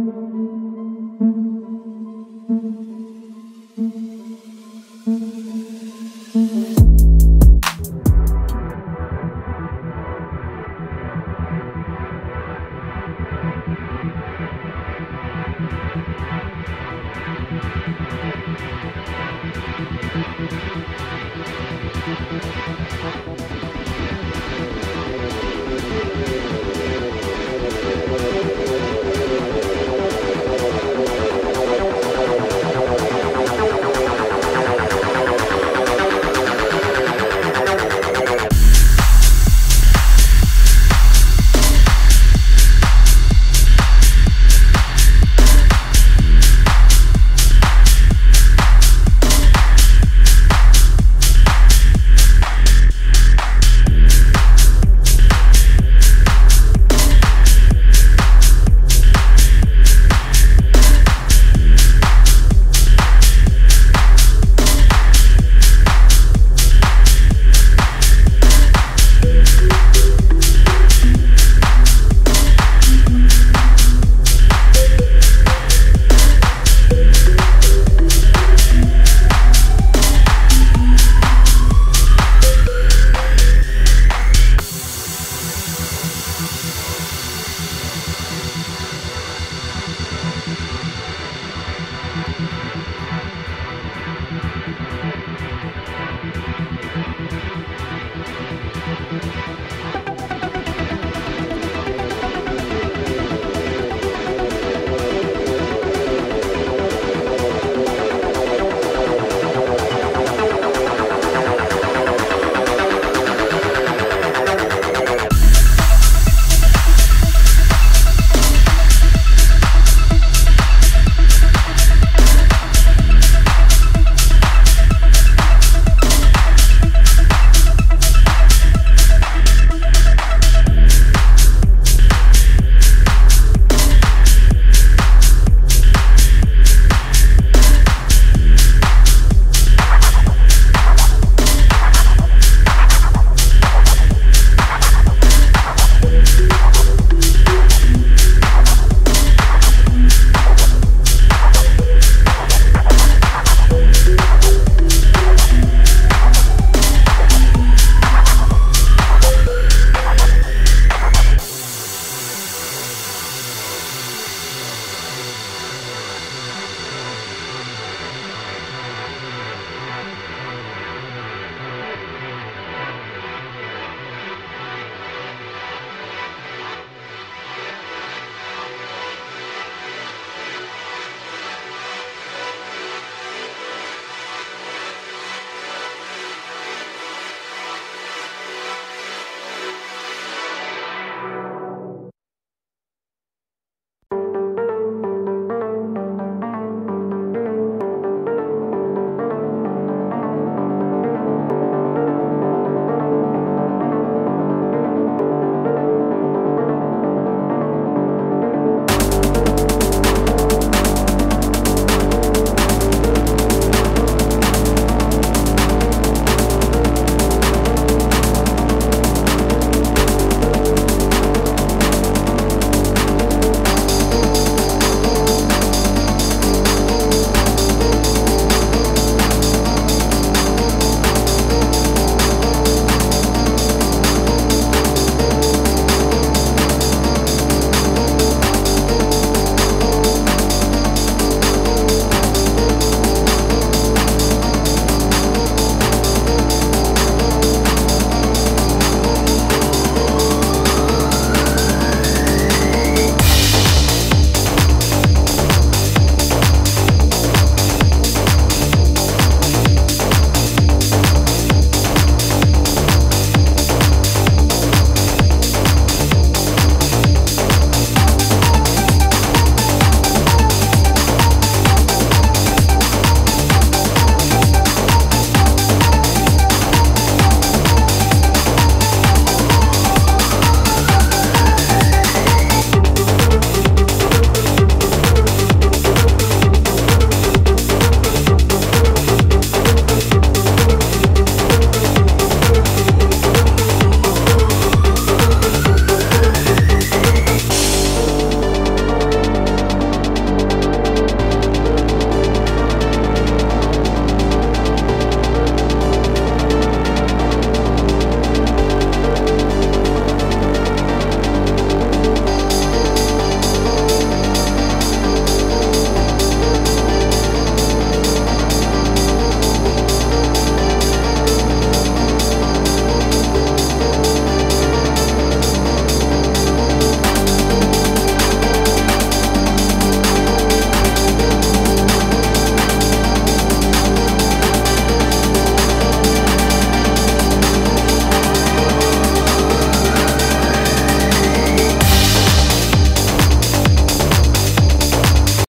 Mm-hmm.